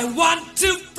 I want to